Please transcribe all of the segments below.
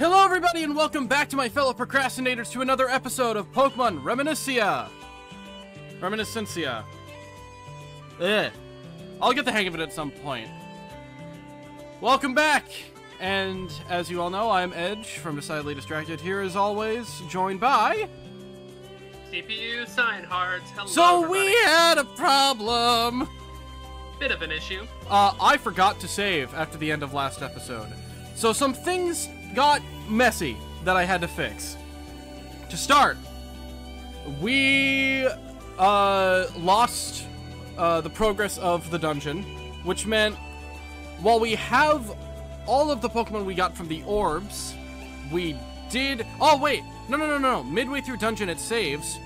Hello, everybody, and welcome back to my fellow procrastinators to another episode of Pokemon Reminiscia. Reminiscencia. Eh. I'll get the hang of it at some point. Welcome back! And as you all know, I'm Edge from Decidedly Distracted here as always, joined by... CPU Cyan Hearts. Hello, So everybody. we had a problem! Bit of an issue. Uh, I forgot to save after the end of last episode. So some things got messy that I had to fix. To start, we uh, lost uh, the progress of the dungeon, which meant while we have all of the Pokemon we got from the orbs, we did. Oh, wait! No, no, no, no, no. Midway through dungeon, it saves,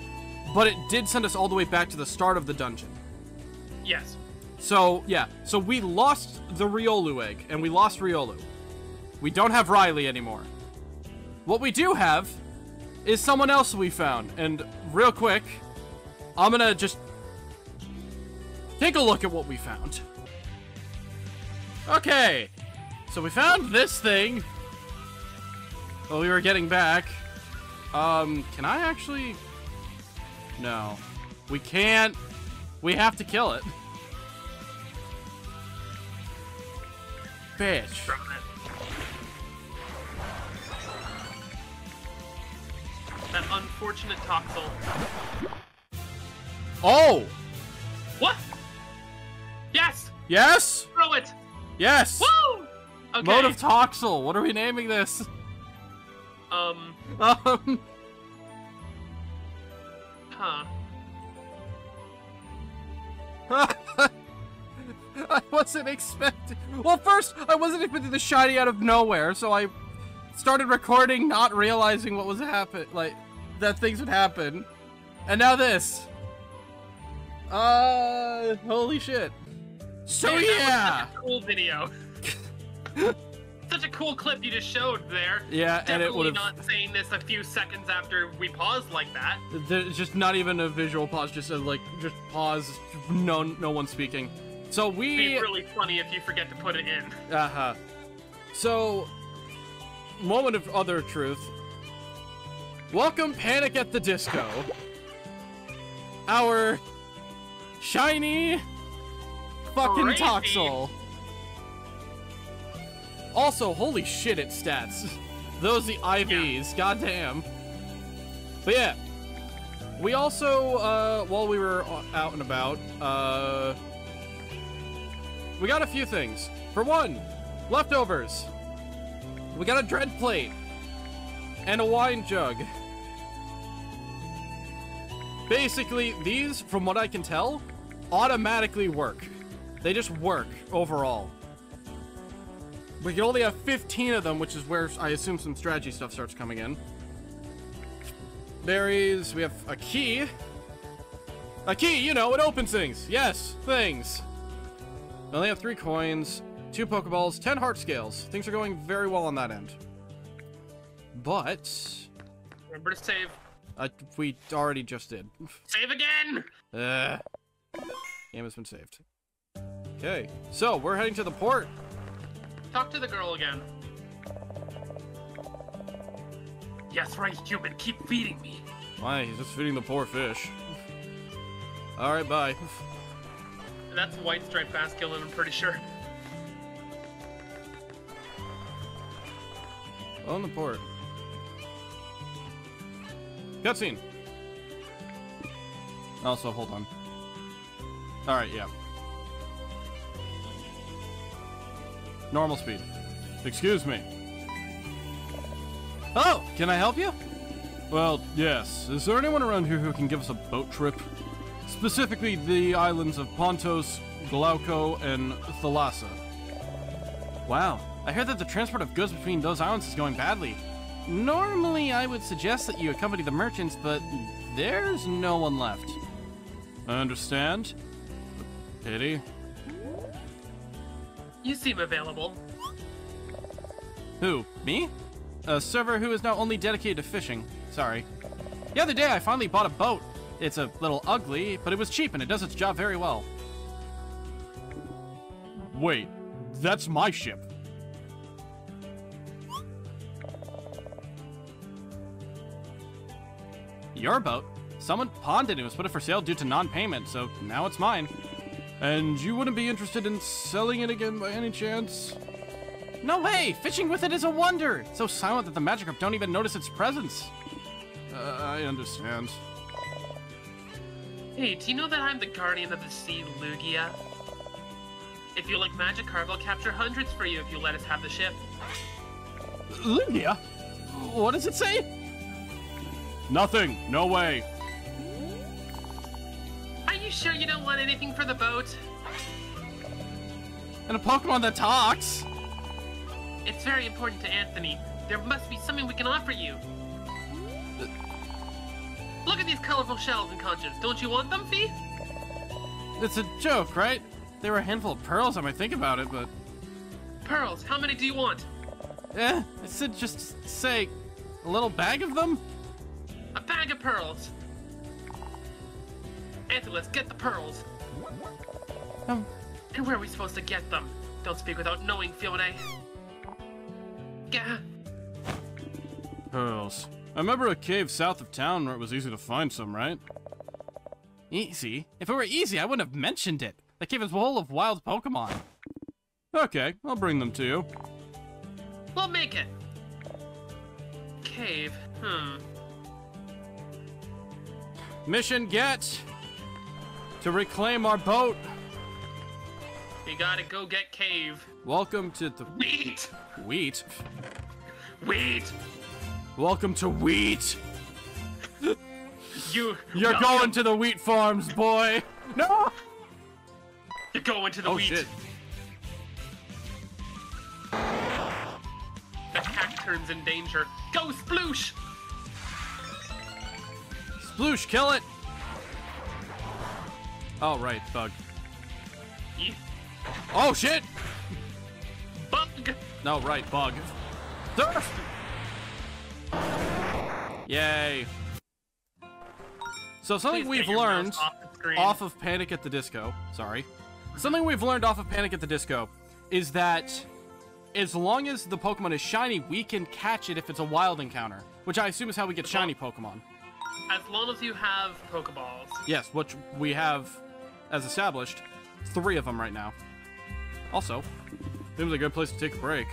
but it did send us all the way back to the start of the dungeon. Yes. So, yeah. So we lost the Riolu egg, and we lost Riolu. We don't have Riley anymore. What we do have is someone else we found. And real quick, I'm gonna just take a look at what we found. Okay. So we found this thing. While we were getting back. Um, can I actually... No. We can't. We have to kill it. Bitch. That unfortunate Toxel. Oh! What? Yes! Yes? Throw it! Yes! Woo! Okay. Mode of Toxel. What are we naming this? um, Um, huh. I wasn't expecting. Well, first, I wasn't expecting the shiny out of nowhere, so I started recording, not realizing what was happening. like that things would happen, and now this. Uh, holy shit. So Man, yeah, such a cool video. such a cool clip you just showed there. yeah, and it would Definitely not saying this a few seconds after we paused like that. There's just not even a visual pause, just a like just pause, no no one speaking. So It'd we be really funny if you forget to put it in. uh-huh. So moment of other truth. Welcome Panic at the Disco. Our shiny fucking Crazy. Toxel. Also, holy shit, it stats. Those the IVs, goddamn. But yeah, we also, uh, while we were out and about, uh, we got a few things. For one, leftovers. We got a dread plate and a wine jug. Basically, these, from what I can tell, automatically work. They just work overall. We can only have 15 of them, which is where I assume some strategy stuff starts coming in. Berries, we have a key. A key, you know, it opens things. Yes, things. We only have three coins, two Pokeballs, 10 heart scales. Things are going very well on that end. But, Remember to save. Uh, we already just did. Save again! Uh, game has been saved. Okay, so we're heading to the port. Talk to the girl again. Yes, right, human. Keep feeding me. Why, he's just feeding the poor fish. Alright, bye. That's White Stripe Basculin, I'm pretty sure. On the port. Cutscene. Also, hold on. Alright, yeah. Normal speed. Excuse me. Oh, can I help you? Well, yes. Is there anyone around here who can give us a boat trip? Specifically, the islands of Pontos, Glauco, and Thalassa. Wow, I hear that the transport of goods between those islands is going badly. Normally, I would suggest that you accompany the merchants, but there's no one left. I understand. Pity. You seem available. Who? Me? A server who is now only dedicated to fishing. Sorry. The other day, I finally bought a boat. It's a little ugly, but it was cheap and it does its job very well. Wait, that's my ship. Your boat. Someone pawned it and it was put up for sale due to non-payment, so now it's mine. And you wouldn't be interested in selling it again by any chance? No way! Fishing with it is a wonder! It's so silent that the magic Magikarp don't even notice its presence. Uh, I understand. Hey, do you know that I'm the guardian of the sea, Lugia? If you like Magikarp, I'll capture hundreds for you if you let us have the ship. Lugia? What does it say? Nothing. No way. Are you sure you don't want anything for the boat? And a Pokemon that talks. It's very important to Anthony. There must be something we can offer you. Look at these colorful shells and conches. Don't you want them, Fee? It's a joke, right? They were a handful of pearls, I might think about it, but... Pearls, how many do you want? Eh, I said just say a little bag of them? A bag of pearls. Anthony, let's get the pearls. Um, And where are we supposed to get them? Don't speak without knowing, Phione. Gah. pearls. I remember a cave south of town where it was easy to find some, right? Easy? If it were easy, I wouldn't have mentioned it. The cave is full of wild Pokemon. Okay, I'll bring them to you. We'll make it. Cave. Hmm. Mission get to reclaim our boat. We gotta go get cave. Welcome to the Wheat! wheat. Wheat! Welcome to wheat. You. You're no, going you- to the wheat farms, boy. No. You're going to the Oh wheat. shit. The cat turns in danger. Go, Sploosh! Sploosh, kill it. Oh right, bug. Ye- Oh shit. Bug! No, right, bug. Thirst! Yay. So something Please we've get your mouse learned off off of Panic at the Disco, sorry. Something we've learned off of Panic at the Disco is that as long as the Pokemon is shiny, we can catch it if it's a wild encounter, which I assume is how we get shiny Pokemon. As long as you have Pokeballs. Yes, which we have, as established, three of them right now. Also, seems a good place to take a break.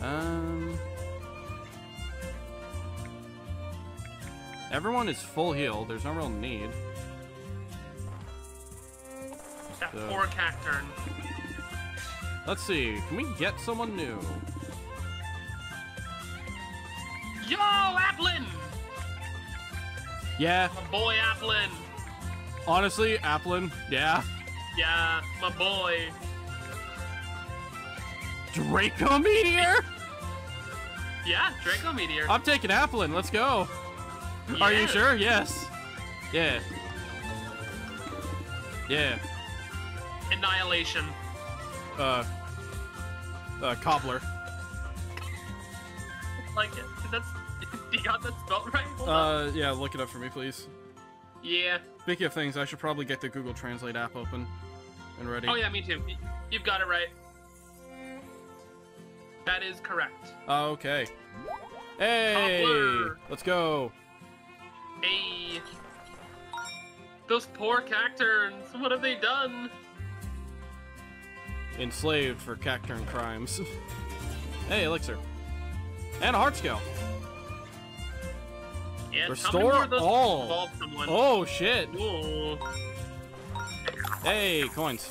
Um, everyone is full heal. There's no real need. That So- poor Cacturne. Let's see. Can we get someone new? Yo, Applin! Yeah, My boy Applin. honestly, Applin. Yeah, Yeah, my boy. Draco Meteor. Yeah, Draco Meteor. I'm taking Applin. Let's go. Are you sure? Yes. Yeah. Yeah. Annihilation. Uh. Uh, cobbler. Uh, yeah, look it up for me, please. Yeah. Speaking of things, I should probably get the Google Translate app open and ready. Oh, yeah, me too. You've got it right. That is correct. Okay. Hey! Cobbler. Let's go. Hey. Those poor Cacturnes. What have they done? Enslaved for Cacturne crimes. hey, Elixir. And a heart scale. Yeah, Restore how many of those all. Oh, shit. Ooh. Hey, coins.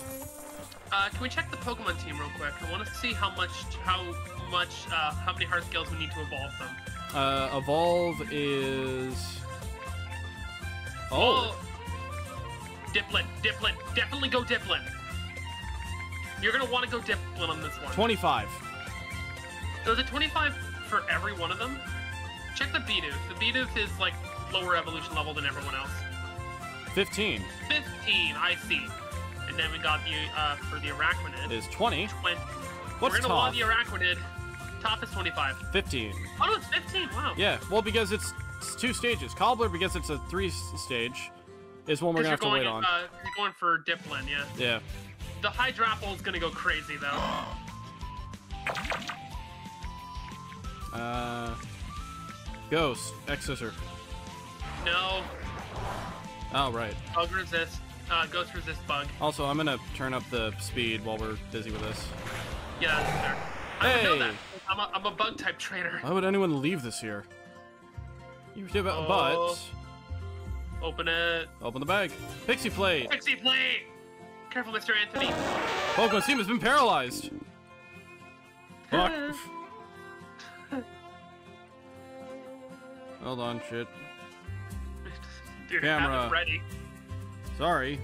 Uh, can we check the Pokemon team real quick? I want to see how much, how much, uh, how many heart scales we need to evolve them. Uh, evolve is. Oh. Dipplin, Dipplin, definitely go Dipplin. You're gonna want to go Dipplin on this one. 25. So is it 25 for every one of them? Check the Bidoof. The Bidoof is like lower evolution level than everyone else. 15 15, I see. And then we got the, uh, for the Arachnid, is 20. 20. What's We're gonna want the Arachnid. Top is 25. 15. Oh no, it's 15, wow. Yeah, well, because it's, it's two stages. Cobbler, because it's a three stage, is one we're gonna have to wait on. uh, you're going for Dipplin, yeah. Yeah. The Hydrapple is gonna go crazy though. Uh. Ghost. X No. Oh, right. Bug resist. Uh, ghost resist bug. Also, I'm gonna turn up the speed while we're busy with this. Yeah, that's fair. I that. I'm a, I'm a bug type trainer. Why would anyone leave this here? You do, but, Oh. Open it. open the bag. Pixie plate. Pixie plate! Careful, Mr. Anthony. Pokemon team has been paralyzed. Fuck. Hold on, shit. Dude, Camera. ready. Sorry.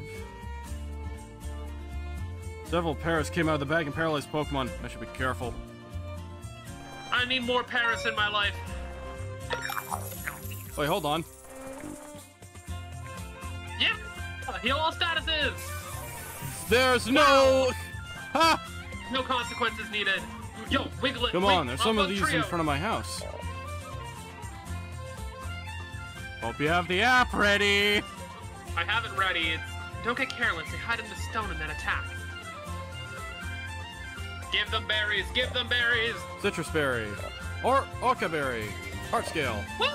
Several Paras came out of the bag and paralyzed Pokemon. I should be careful. I need more Paris in my life. Wait, hold on. Yeah! Heal all statuses! There's no. Ha! No consequences needed. Yo, wiggle it. Come on, there's some of these Trio. in front of my house. Hope you have the app ready. I have it ready. It's... Don't get careless. They hide in the stone and then attack. Give them berries. Give them berries. Sitrus berry. Or Orca berry. Heart scale. Woo!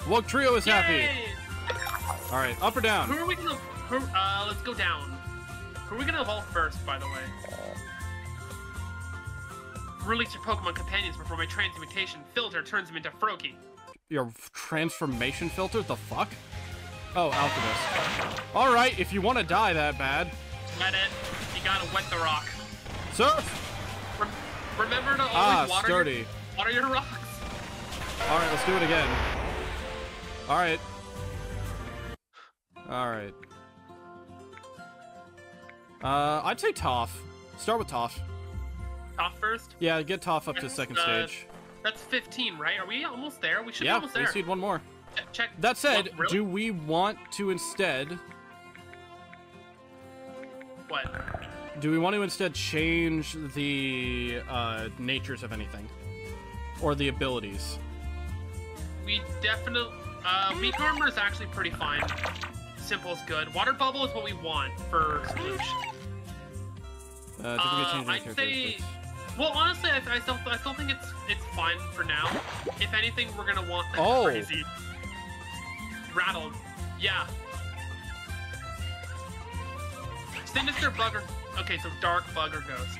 Wugtrio is happy. Alright, up or down? Who are we gonna? Who, uh, let's go down. Who are we gonna evolve first, by the way? Release your Pokemon companions before my transmutation filter turns them into Froakie. Your transformation filter? The fuck? Oh, Alchemist. Alright, if you want to die that bad. Let it. You gotta wet the rock. Surf! Rem- remember to always Ah, water, sturdy. Your, water your rocks. Alright, let's do it again. Alright. Alright. Uh, I'd say Toph. Start with Toph. Top first. Yeah, get Toph up to second uh, stage. That's 15, right? Are we almost there? We should be Yeah, almost we there. just need one more. Check- Check. That said, What, really? do we want to instead... What? Do we want to instead change the uh, natures of anything? Or the abilities? We definitely. Uh, weak armor is actually pretty fine. Simple is good. Water bubble is what we want for Sploosh. Uh, Uh, I'd say- characteristics? Well, honestly, I, I still I still think it's it's fine for now. If anything, we're gonna want Oh. crazy. Rattled. Yeah. Sinister bugger. Okay, so dark bugger ghost.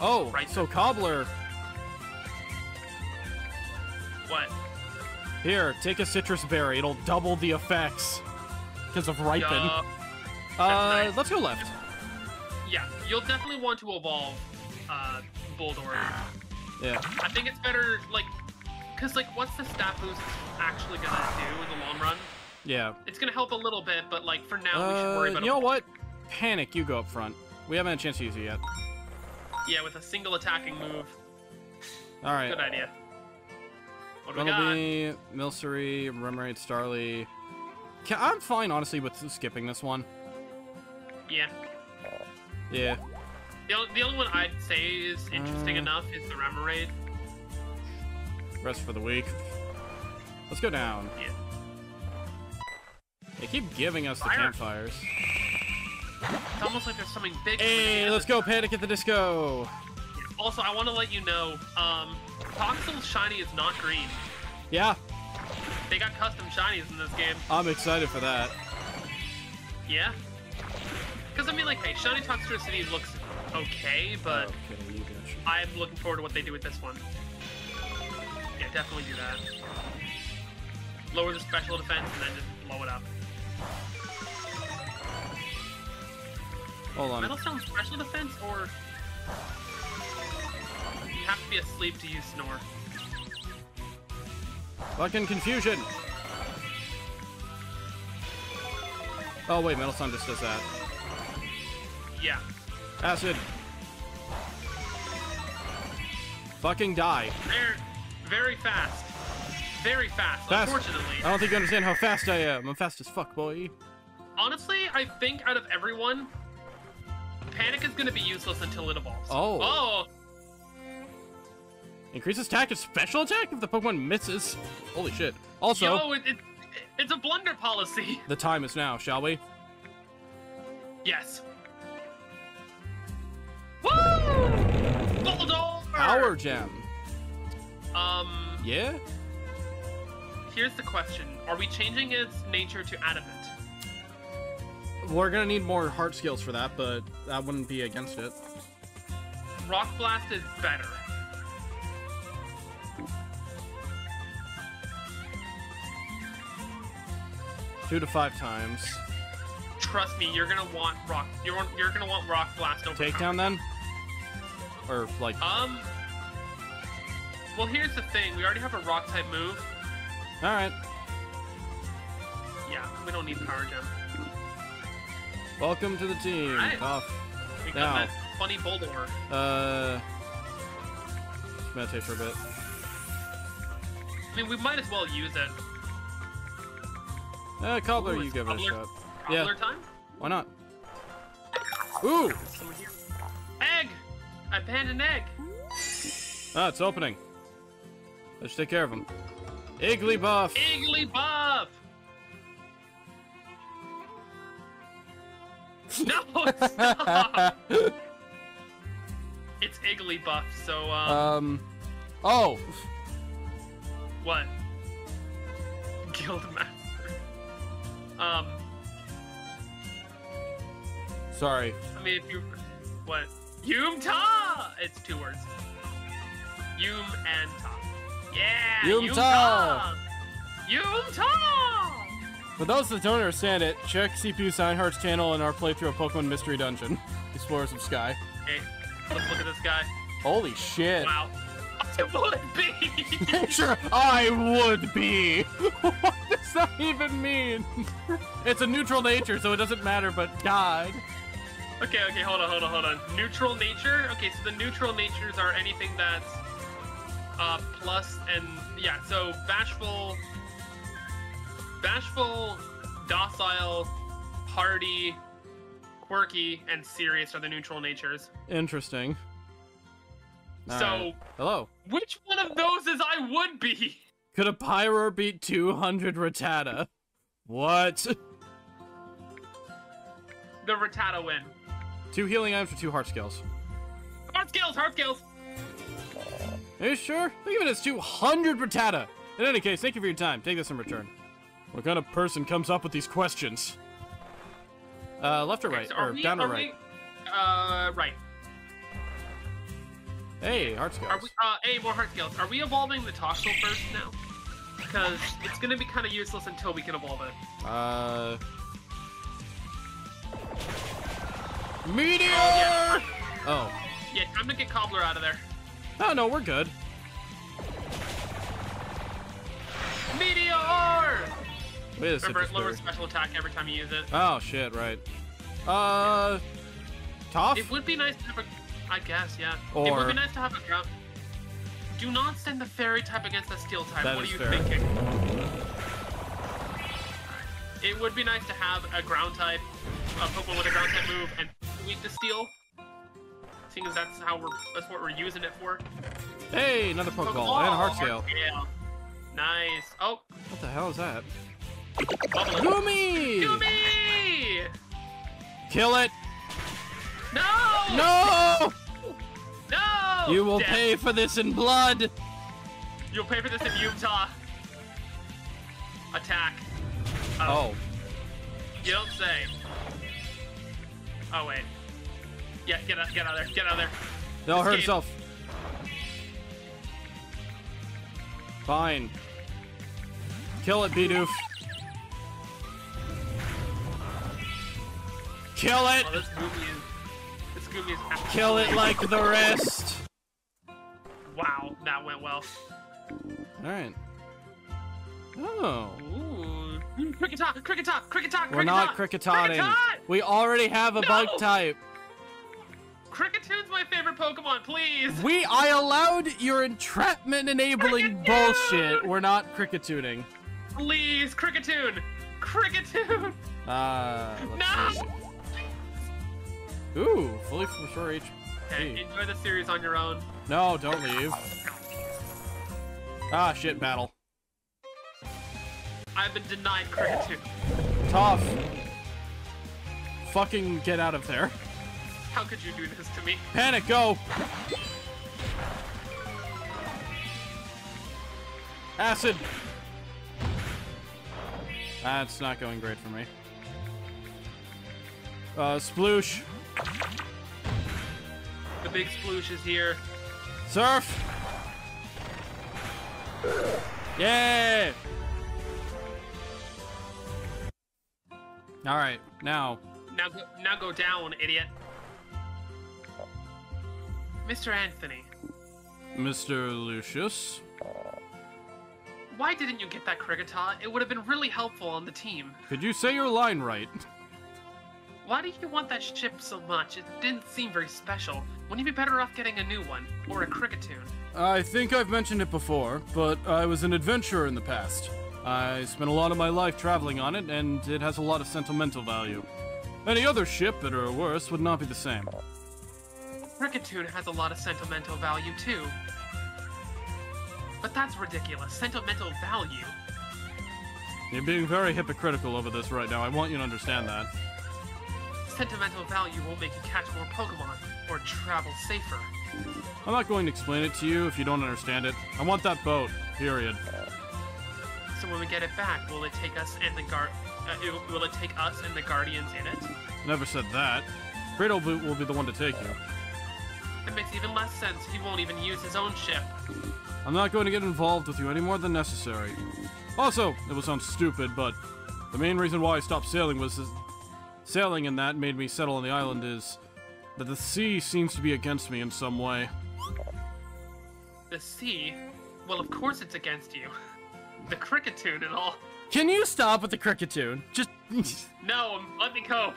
Oh, Right. so Cobbler, What? here, take a Sitrus berry. It'll double the effects because of ripen. Yeah. uh, nice. let's go left. yeah. You'll definitely want to evolve uh, Boldore. Yeah. I think it's better like, cause like, what's the stat boost actually gonna do in the long run? Yeah. It's gonna help a little bit, but like for now, we should Uh, worry you know what? Panic, you go up front. We haven't had a chance to use it yet. Yeah, with a single attacking move. All right. Good idea. What do we got? Milcery, Remoraid, Starly. I'm fine, honestly, with skipping this one. Yeah. Yeah. The only, the only one I'd say is interesting Uh. enough is the Remoraid. Rest for the week. Let's go down. Yeah. They keep giving us the Fire. campfires. It's almost like there's something big. Hey, let's go Panic at the Disco. Also, I want to let you know, um, Toxel Shiny is not green. Yeah, They got custom shinies in this game. I'm excited for that. Yeah. Because I mean, like, hey, Shiny Toxtricity looks okay, but oh, Okay, you. I'm looking forward to what they do with this one. Yeah, definitely do that. Lower the special defense and then just blow it up. Hold on. Metal Sound special defense or you have to be asleep to use snore. Fucking confusion. Oh wait, Metal Sound just does that. Yeah. Acid. Fucking die. Very, very fast. Very fast. Fast. Unfortunately. I don't think you understand how fast I am. I'm fast as fuck, boy. Honestly, I think out of everyone, Panic is going to be useless until it evolves. Oh. Oh. Increases attack and special attack if the Pokemon misses. Holy shit. Also, Yo, it, it, it's a blunder policy. the time is now, shall we? Yes. Power Gem. Um, Yeah? here's the question: Are we changing its nature to adamant? We're gonna need more heart skills for that, but that wouldn't be against it. Rock Blast is better. Two to five times. Trust me, you're gonna want rock. You're you're gonna want Rock Blast over Takedown then? Or like Um. Well, here's the thing. We already have a rock type move. Alright. Yeah, we don't need Power Gem. Welcome to the team. Alright. Tough. We Now. got that funny Boldore. Uh just meditate for a bit. I mean, we might as well use it. Uh Cobbler, Ooh, you give it a Cobbler. shot. Yeah. Cobbler time. Why not? Ooh! Here. Egg. Abandoned egg. Ah, it's opening. Let's take care of him. Igglybuff! Igglybuff. No, stop. it's Igglybuff. So, um, um Oh! what? Guildmaster. Um, Sorry. I mean, if you, what? It's two words. Yum and ta. Yeah. Yum Yumta. Yumta. Yumta. For those that don't understand it, check CPU Cyan Heart's channel and our playthrough of Pokemon Mystery Dungeon. Explorers of Sky. Hey, let's look at this guy. Holy shit. Wow. It would be. sure, I would be. what does that even mean? it's a neutral nature, so it doesn't matter, but died. Okay, okay, hold on, hold on, hold on. Neutral nature. Okay, so the neutral natures are anything that's uh plus and yeah. So bashful, bashful, docile, hardy, quirky, and serious are the neutral natures. Interesting. All so right. Hello. which one of those is I would be? Could a Pyro beat 200 Rattata? What? The Rattata win. Two healing items for two heart skills. Heart skills, heart skills. Are you sure? Think of it as 200 Rattata. In any case, thank you for your time. Take this in return. What kind of person comes up with these questions? Uh, left or Okay, right? so or we- down or right? we- uh, right. Hey, heart skills. Are we, uh, hey, more heart skills. Are we evolving the Toxel first now? Because it's gonna be kind of useless until we can evolve it. Uh. Meteor! yeah. Oh. Yeah, time to get Cobbler out of there. Oh, no, we're good. Meteor! Wait a Remember, it lowers special attack every time you use it. Oh, shit, right. Uh. Tough? It would be nice to have a. I guess, yeah. it would be nice to have a ground. Do not send the fairy type against the steel type. That what are you fair. thinking? It would be nice to have a ground type, a Pokemon with a ground type move, and weak to steal. Seeing as that's how we're that's what we're using it for. Hey, another Pokeball Oh, and a heart scale. Nice. Oh, What the hell is that? bubbling. Goomy! Goomy! Kill it! No! No! No! You will Death. pay for this in blood! You'll pay for this in Utah. Attack. Oh. oh. You don't say. Oh wait. Yeah, get out, get out of there, get out of there. No, hurt himself. Fine. Kill it, Bidoof. Kill it! Oh, this Goomy is. This Goomy is. Kill it like the rest! Wow, that went well. Alright. Oh. Ooh. Kricketot, cricket talk, Kricketot, We're cricket not talk. Cricket We already have a bug No! type. Kricketune's my favorite Pokemon, please. We I allowed your entrapment enabling bullshit. We're not cricketooning. Please, Kricketune. Kricketune. Uh let's No. see. Ooh, fully restore HP. Okay, enjoy the series on your own. No, don't leave. Ah, shit, battle. I've been denied Kricketune. Tough. Fucking get out of there. How could you do this to me? Panic, go! Acid! That's not going great for me. Uh, sploosh. The big sploosh is here. Surf! Yay! Alright, now. Now go, now go down, idiot. Mr. Anthony, Mr. Lucius. why didn't you get that Krigata? It would have been really helpful on the team. Could you say your line right? Why do you want that ship so much? It didn't seem very special. Wouldn't you be better off getting a new one? Or a Kricketune? I think I've mentioned it before, but I was an adventurer in the past. I spent a lot of my life traveling on it, and it has a lot of sentimental value. Any other ship, better or worse, would not be the same. Kricketune has a lot of sentimental value too. But that's ridiculous. Sentimental value? You're being very hypocritical over this right now. I want you to understand that. Sentimental value will make you catch more Pokemon, or travel safer. I'm not going to explain it to you if you don't understand it. I want that boat. Period. So when we get it back, will it take us and the guard? Uh, it- will it take us and the Guardians in it? Never said that. Cradle Boot will be the one to take you. It makes even less sense. He won't even use his own ship. I'm not going to get involved with you any more than necessary. Also, it will sound stupid, but the main reason why I stopped sailing was sailing and that made me settle on the island is that the sea seems to be against me in some way. The sea? Well, of course it's against you. The Kricketune at all. Can you stop with the Kricketune? Just No, let me cope.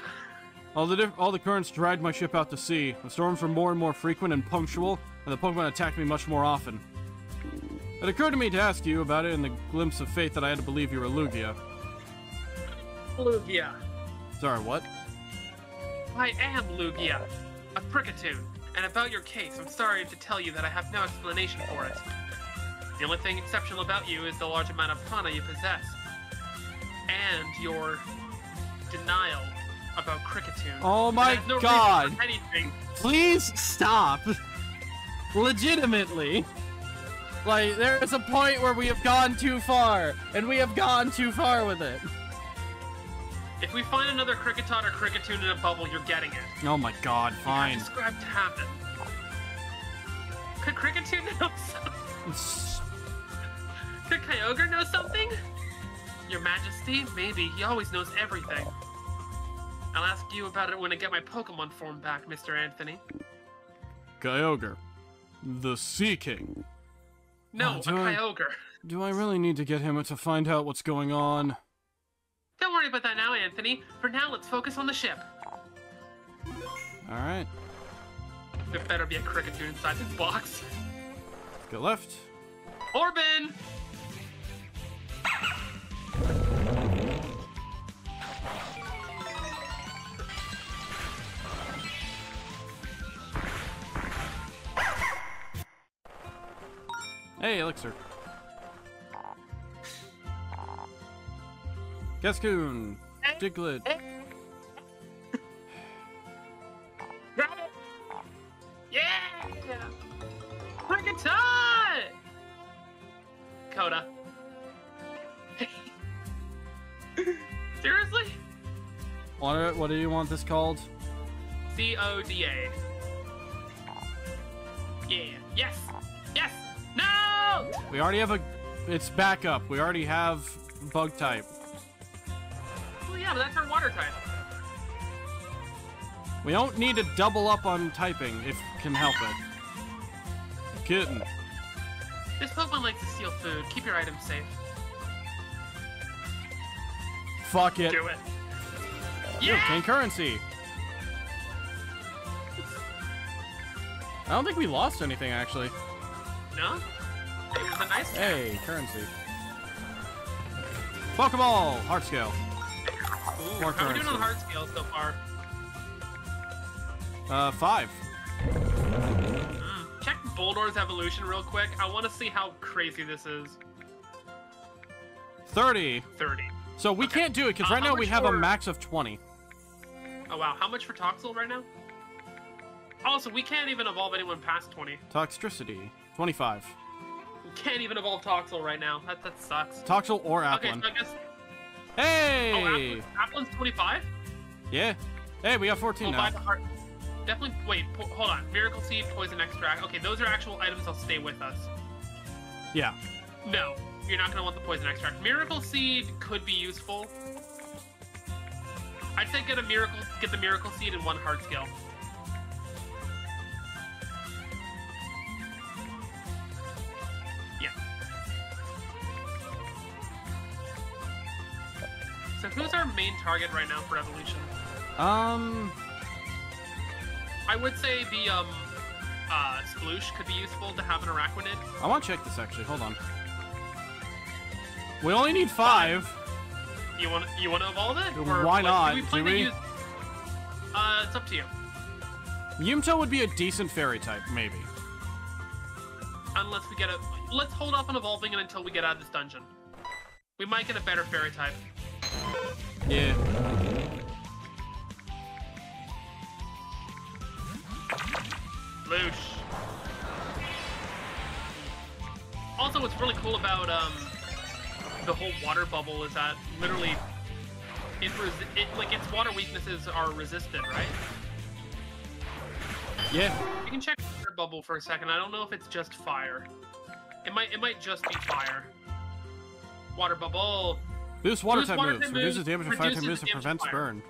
all the diff- all the currents dragged my ship out to sea. The storms were more and more frequent and punctual, and the Pokemon attacked me much more often. It occurred to me to ask you about it in the glimpse of faith that I had to believe you were Lugia. Lugia. Sorry, what? I am Lugia, a Kricketune. And about your case, I'm sorry to tell you that I have no explanation for it. The only thing exceptional about you is the large amount of prana you possess. And your denial about Kricketune. Oh my no god! anything. Please stop. Legitimately. Like, there is a point where we have gone too far, and we have gone too far with it. If we find another Kricketot or Kricketune in a bubble, you're getting it. Oh my god, You fine. have described to happen. Could Kricketune know something? Could Kyogre know something? Your Majesty, maybe. He always knows everything. I'll ask you about it when I get my Pokemon form back, Mr. Anthony. Kyogre. The Sea King. No, uh, a do I- Kyogre. Do I really need to get him to find out what's going on? Don't worry about that now, Anthony. For now, let's focus on the ship. Alright. There better be a Kricketune inside this box. Let's go left. Orbin! Hey, Elixir. Cascoon. Diglett. Yeah! Kricketot! Coda. Seriously? What, what do you want this called? C We already have a... It's backup. We already have bug type. Well, yeah, but that's our water type. We don't need to double up on typing if can help it. Kitten. This Pokemon likes to steal food. Keep your items safe. Fuck it. Do it. You Yeah. obtain currency. I don't think we lost anything actually. No. It was a nice. Hey, currency. Pokeball, heart scale. Ooh, more how are we doing on currency. heart scale so far? Uh, five. Mm. Check Boldore's evolution real quick. I want to see how crazy this is. 30. 30. So we Okay. can't do it because Uh, right now we much have a max of 20. Oh wow, how much for Toxel right now? Also, we can't even evolve anyone past 20. Toxtricity, 25. Can't even evolve Toxel right now. That that sucks. Toxel or Okay, so I guess Hey! Oh, Applin, Applin's 25? yeah. Hey, we got 14 Oh, now. the heart. Definitely. Wait, po- hold on. Miracle Seed, Poison Extract. Okay, those are actual items that'll stay with us. Yeah. No, you're not gonna want the Poison Extract. Miracle Seed could be useful. I'd say get a miracle, get the Miracle Seed and one Heart Skill. So who's our main target right now for evolution? Um, I would say the um uh Sploosh could be useful to have an Arachnid. I want to check this actually. Hold on. We only need five. You want you want to evolve it? Why not? Do we Do we? use? Uh, it's up to you. Yumta would be a decent fairy type, maybe. Unless we get a, let's hold off on evolving it until we get out of this dungeon. We might get a better fairy type. Yeah. Loosh. Also, what's really cool about um the whole water bubble is that literally it, it like its water weaknesses are resisted, right? Yeah. You can check water bubble for a second. I don't know if it's just fire. It might it might just be fire. Water bubble. Boost water type water moves. type Reduces moves, damage to fire type moves and prevents burn.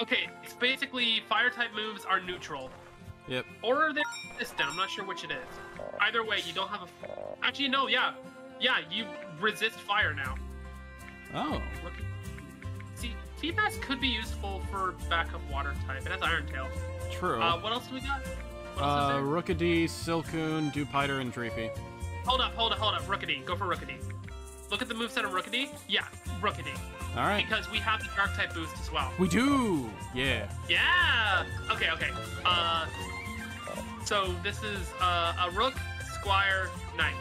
Okay, it's basically fire type moves are neutral. Yep. Or they're resistant. I'm not sure which it is. Either way, you don't have a. Actually, no. Yeah, yeah. You resist fire now. Oh. Look. See, Feebas could be useful for backup water type. It has Iron Tail. True. Uh, what else do we got? What else Uh? Rookidee, Silcoon, Dewpider, and Dreepy. Hold up, hold up, hold up. Rookidee. Go for Rookidee. Look at the moveset of Rookidee. Yeah, Rookidee. All right. Because we have the Dark type boost as well. We do. Yeah. Yeah. Okay. Okay. Uh. So this is uh, a rook, squire, knight.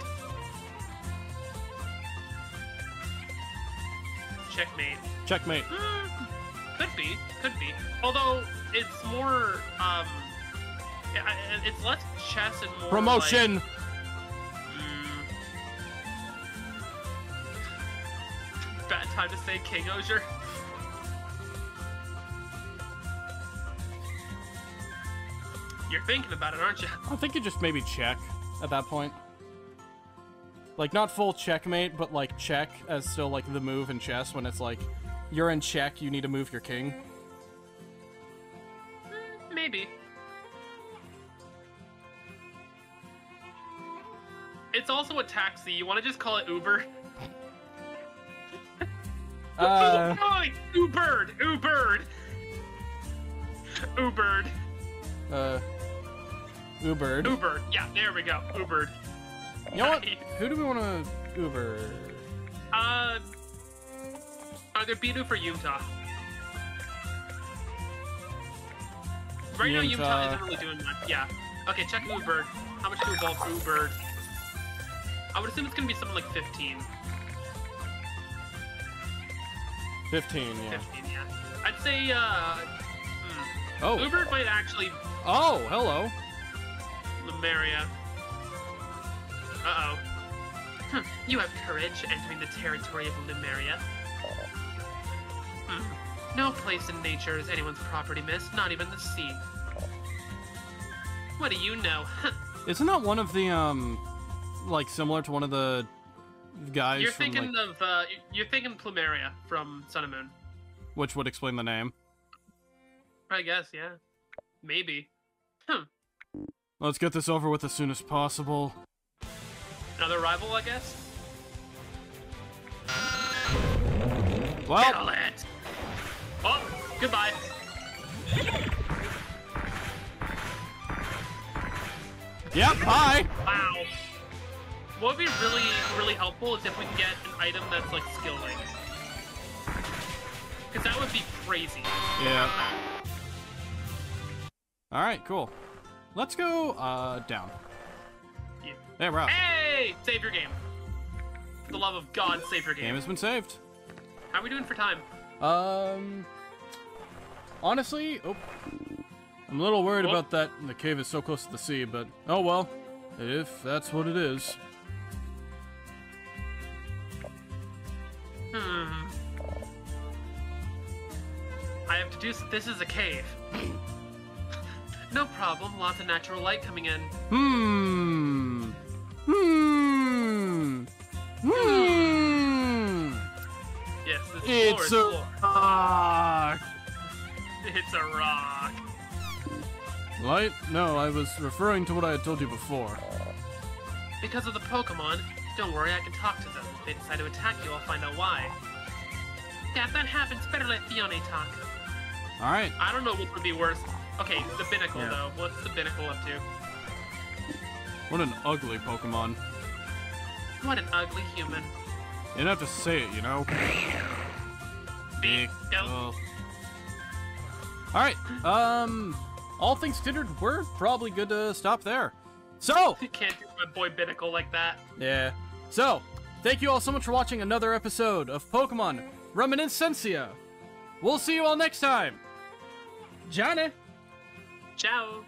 Checkmate. Checkmate. Hmm, could be. Could be. Although it's more. Um. It's less chess and more. Promotion. Like, bad time to say King Osier. You're thinking about it, aren't you? I think you just maybe check at that point. Like not full checkmate, but like check as still like the move in chess when it's like you're in check, you need to move your king. Mm, Maybe. It's also a taxi. You want to just call it Uber? Uh, oh, it's Ubered! Ubered! Ubered. uh, Ubered. Ubered. Yeah, there we go. Ubered. You know what? Who do we want to Uber? Uh, either Bidu for Yumta. Right now, Yumta Yumta. isn't really doing much. Yeah. Okay, check Uber. How much to evolve for Ubered? I would assume it's gonna be something like 15. 15, yeah. 15, yeah. I'd say, uh, hmm. Oh. Ubered might actually Oh, hello. Lumeria. Uh-oh. Hmm, you have courage entering the territory of Lumeria. Hmm. No place in nature is anyone's property, miss, not even the sea. What do you know? Isn't that one of the, um, like, similar to one of the guys You're thinking like, of, uh, you're thinking Plumeria from Sun and Moon. which would explain the name? I guess, yeah. Maybe. Hmm. Let's get this over with as soon as possible. Another rival, I guess? Well, Kill it! Oh, goodbye. yep, hi. Wow. What would be really, really helpful is if we can get an item that's like skill link. Because that would be crazy. Yeah. All right, cool. Let's go uh down. Yeah. There, we're out. Hey! Save your game. For the love of God, save your Game game. has been saved. How are we doing for time? Um, honestly, oh, I'm a little worried Oh. about that. The cave is so close to the sea, but oh well, if that's what it is. Hmm. I have deduced this is a cave. no problem, lots of natural light coming in. Hmm. Hmm. Hmm. Yes, this It's floor a floor. rock. It's a rock. Light? No, I was referring to what I had told you before. Because of the Pokemon, don't worry, I can talk to them. If they decide to attack you, I'll find out why. Yeah, if that happens, better let Phione talk. All right. I don't know what would be worse. Okay, the Binacle, Yeah. though. What's the Binacle up to? What an ugly Pokemon. What an ugly human. You don't have to say it, you know. Big. All right. Um, all things considered, we're probably good to stop there. So, You can't do my boy Binacle like that. yeah. So, thank you all so much for watching another episode of Pokemon Reminiscencia. We'll see you all next time. Johnny. Ciao.